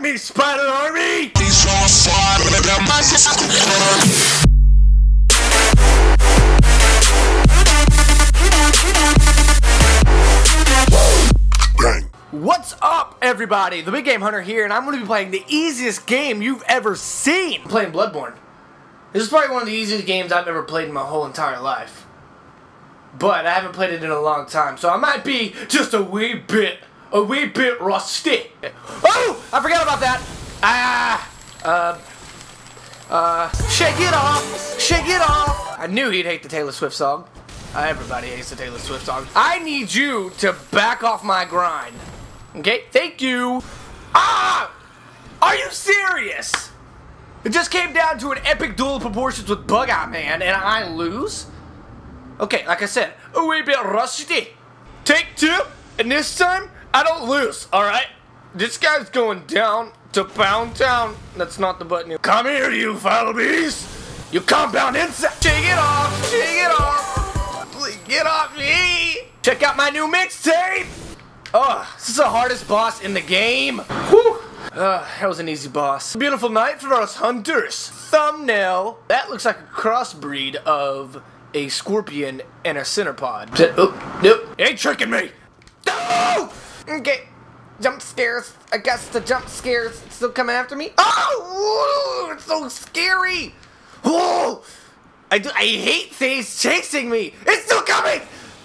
at me, Spider Army! What's up, everybody? The Big Game Hunter here, and I'm going to be playing the easiest game you've ever seen. I'm playing Bloodborne. This is probably one of the easiest games I've ever played in my whole entire life. But I haven't played it in a long time, so I might be just a wee bit, a wee bit rusty. Oh! I forgot about that! Ah! Uh... Uh... Shake it off! Shake it off! I knew he'd hate the Taylor Swift song. Everybody hates the Taylor Swift song. I need you to back off my grind. Okay, thank you. Ah! Are you serious? It just came down to an epic duel of proportions with Bug-Eyed Man, and I lose? Okay, like I said, a wee bit rusty. Take two, and this time, I don't lose, alright? This guy's going down to Pound Town. That's not the button. Come here, you foul beast! You compound insect! Shake it off! Shake it off! Please get off me! Check out my new mixtape! Oh, this is the hardest boss in the game. Whew. Uh, that was an easy boss. Beautiful night for us hunters. Thumbnail. That looks like a crossbreed of a scorpion and a centipod. Oh, nope. Ain't tricking me. No! Okay. Jump scares. I guess the jump scares still coming after me. Oh! Whoa, it's so scary. Whoa! I, do, I hate things chasing me. It's still coming.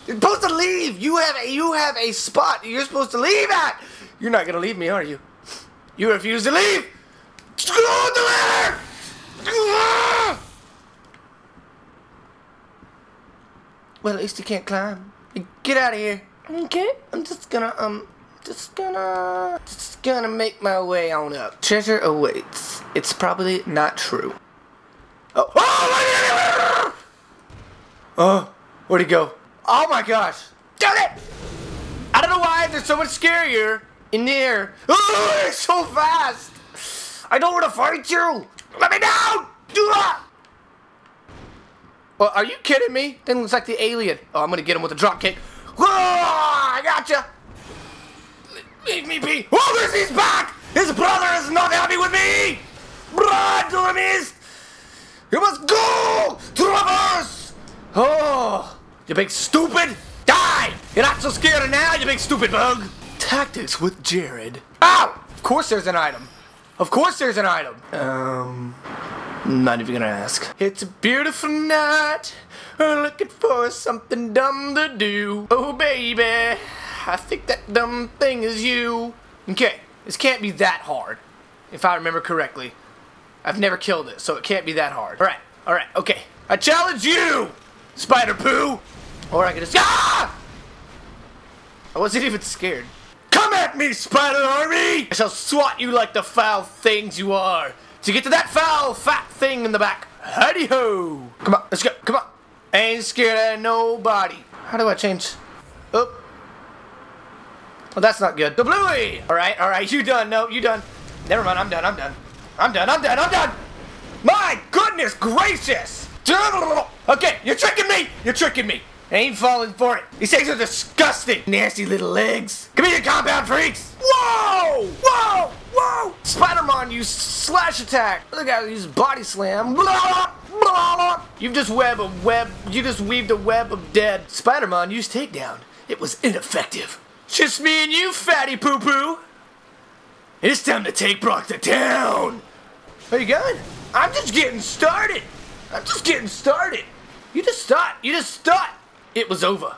You're supposed to leave. You have a, you have a spot you're supposed to leave at. You're not gonna leave me, are you? You refuse to leave. Close the ladder. Well, at least you can't climb. Get out of here. Okay, I'm just gonna um, just gonna, just gonna make my way on up. Treasure awaits. It's probably not true. Oh, oh, oh where'd he go? Oh my gosh! Darn it! I don't know why they're so much scarier in there. Oh, they're so fast! I don't want to fight you! Let me down! Do that! Well, are you kidding me? That looks like the alien. Oh, I'm gonna get him with a drop kick. Whoa! I gotcha! Leave me be! Oh, there's he's back! His brother is not happy with me! Blood to the mist! You must go! Traverse! Oh! You big stupid! Die! You're not so scared now, you big stupid bug! Tactics with Jared. Ow! Of course there's an item. Of course there's an item. Um, not even gonna ask. It's a beautiful night. Looking for something dumb to do. Oh baby, I think that dumb thing is you. Okay, this can't be that hard, if I remember correctly. I've never killed it, so it can't be that hard. Alright, alright, okay. I challenge you, Spider Poo! Or I could just- ah! I wasn't even scared. Come at me, Spider Army! I shall swat you like the foul things you are. To get to that foul, fat thing in the back. Howdy ho! Come on, let's go, come on. Ain't scared of nobody. How do I change? Oh. Well, that's not good. The bluey! Alright, alright, you done. No, you done. Never mind, I'm done, I'm done. I'm done, I'm done, I'm done! My goodness gracious! Okay, you're tricking me! You're tricking me! I ain't falling for it. These things are disgusting. Nasty little legs. Come here, compound freaks. Whoa! Whoa! Whoa! Spider-Man used slash attack. Look at use body slam. Blah, blah, blah. You've just web a web. You just weaved a web of dead. Spider-Man used takedown. It was ineffective. Just me and you, fatty poo-poo. It's time to take Brock to town. Where you going? I'm just getting started. I'm just getting started. You just start. You just start. It was over.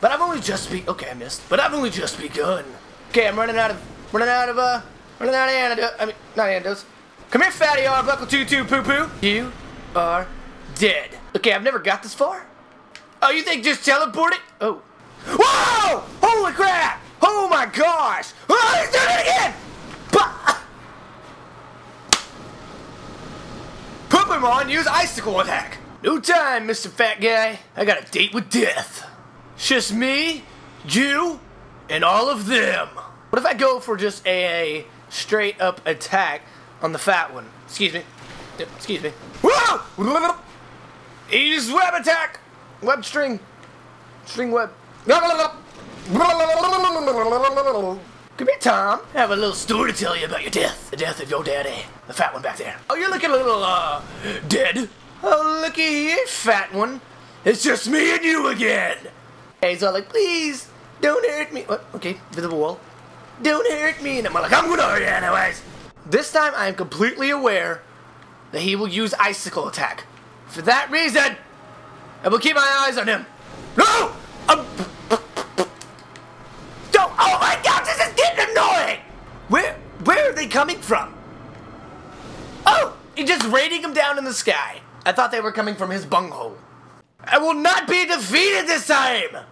But I've only just be okay, I missed. But I've only just begun. Okay, I'm running out of running out of uh out of antidote. I mean not antidotes. Come here, fatty R buckle two two poo poo. You are dead. Okay, I've never got this far. Oh, you think just teleport it? Oh. Whoa! Holy crap! Oh my gosh! Oh, he's doing it again! Bah! Put him on, use icicle attack. No time, Mr. Fat Guy. I got a date with death. Just me, you, and all of them. What if I go for just a straight up attack on the fat one? Excuse me. Excuse me. Whoa! Use web attack! Web string. String web. Come here, Tom. I have a little story to tell you about your death. The death of your daddy. The fat one back there. Oh, you're looking a little, uh, dead. Oh, looky here, fat one. It's just me and you again. Hey, he's all like, please, don't hurt me. What? Okay, visible wall. Don't hurt me. And I'm like, I'm gonna hurt you anyways. This time, I am completely aware that he will use icicle attack. For that reason, I will keep my eyes on him. No! Um, don't! Oh my God! This is getting annoying. Where? Where are they coming from? Oh, he's just raining them down in the sky. I thought they were coming from his bunghole. I will not be defeated this time,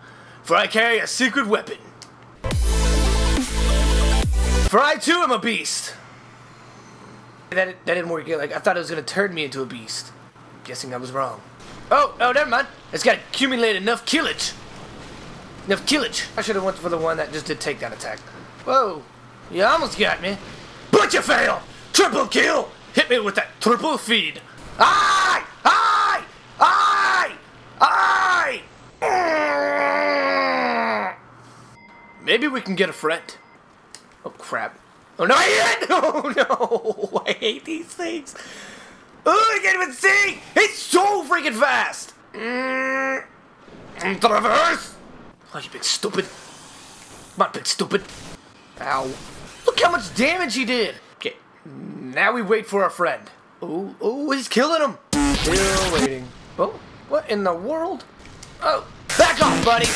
for I carry a secret weapon. For I too am a beast. That, that didn't work. Like I thought it was gonna turn me into a beast. Guessing I was wrong. Oh, oh, never mind. It's got accumulated enough killage. Enough killage. I should have went for the one that just did takedown attack. Whoa, you almost got me. But you fail. Triple kill. Hit me with that triple feed. Aye! Aye! Aye! Aye! Maybe we can get a friend. Oh crap. Oh no, I did! Oh no! I hate these things. Oh, I can't even see! It's so freaking fast! Mm. Traverse! Oh, you big stupid. Come on, big stupid. Ow. Look how much damage he did! Okay, now we wait for our friend. Oh, oh, he's killing him! Still waiting. Oh, what in the world? Oh, back off, buddy!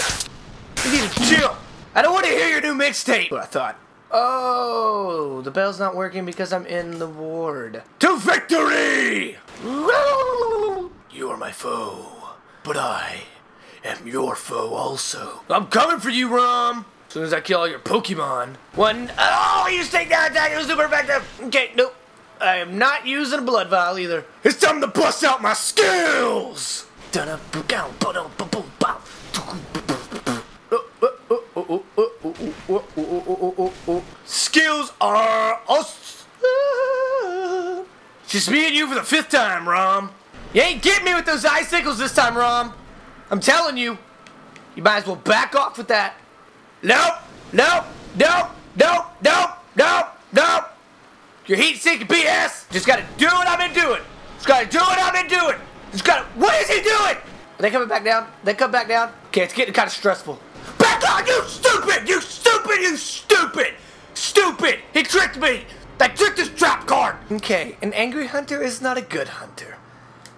You need to chill! I don't want to hear your new mixtape! What I thought. Oh, the bell's not working because I'm in the ward. To victory! You are my foe, but I am your foe also. I'm coming for you, Rom! As soon as I kill all your Pokemon. One, oh, you take that attack, it was super effective! Okay, nope. I am not using a blood vial either. It's time to bust out my skills! Skills Just me and you for the fifth time, Rom. You ain't getting me with those icicles this time, Rom. I'm telling you. You might as well back off with that. Nope, nope, nope, nope, nope, nope, nope. Your heat seeking BS. Just gotta do what I've been doing. Just gotta do what I've been doing. Just gotta. What is he doing? Are they coming back down? They come back down? Okay, it's getting kind of stressful. Back on, you stupid! You stupid! You stupid! Stupid! He tricked me! I tricked his trap card! Okay, an angry hunter is not a good hunter.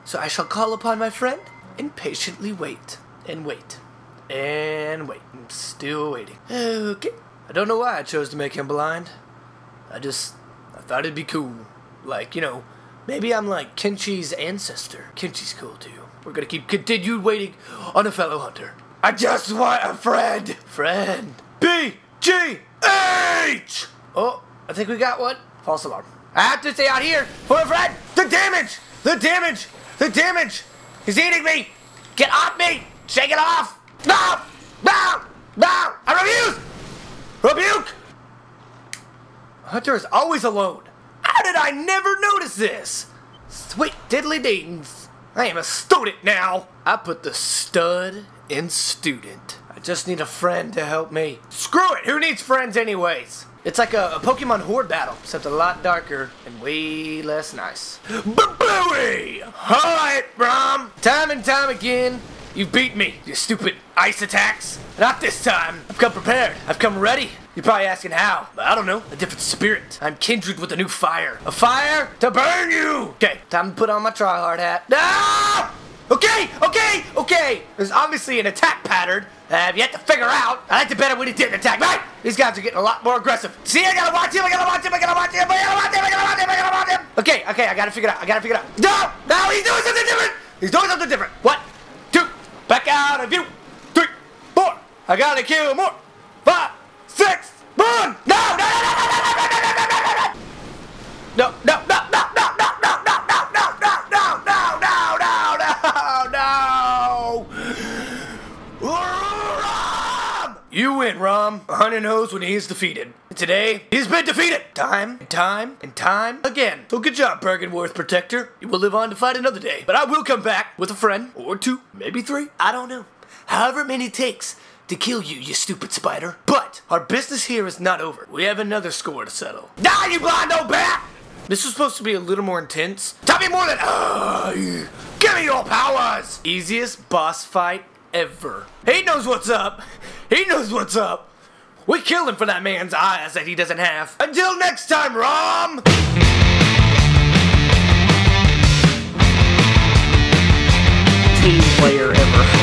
So I shall call upon my friend and patiently wait. And wait. And wait. I'm still waiting. Okay. I don't know why I chose to make him blind. I just... I thought it'd be cool. Like, you know, maybe I'm like Kenchi's ancestor. Kenchi's cool too. We're gonna keep continued waiting on a fellow hunter. I just want a friend. Friend. B G H. Oh, I think we got one. False alarm. I have to stay out here for a friend. The damage. The damage. The damage. He's eating me. Get off me. Shake it off. No. No. No. I refuse. Rebuke. Hunter is always alone. How did I never notice this? Sweet diddly dings. I am a student now. I put the stud in student. Just need a friend to help me. Screw it! Who needs friends anyways? It's like a, a Pokemon Horde battle, except a lot darker and way less nice. Babooey! Alright, Rom! Time and time again, you beat me, you stupid ice attacks. Not this time. I've come prepared. I've come ready. You're probably asking how. I don't know. A different spirit. I'm kindred with a new fire. A fire to burn you! Okay, time to put on my tryhard hat. No! Okay. There's obviously an attack pattern that I've yet to figure out. I like to bet him when he didn't attack. Right? These guys are getting a lot more aggressive. See, I gotta watch him, I gotta watch him, I gotta watch him, I gotta watch him, I gotta watch him, I gotta watch him. Okay, okay, I gotta figure it out. I gotta figure it out. No! No, he's doing something different! He's doing something different. One, two, back out of view. Three, four. I gotta kill more. Five, six, one. No, no, no, no, no, no, no, no, no, no, no, no. No, no, no, no, no, Rom. A knows when he is defeated. Today, he's been defeated. Time and time and time again. So good job, Byrgenwerth Protector. You will live on to fight another day. But I will come back with a friend, or two, maybe three. I don't know. However many it takes to kill you, you stupid spider. But our business here is not over. We have another score to settle. Die, you blind old bat! This was supposed to be a little more intense. Tell me more than uh, Give me your powers! Easiest boss fight ever. He knows what's up. He knows what's up. We kill him for that man's eyes that he doesn't have. Until next time, Rom! Team player ever.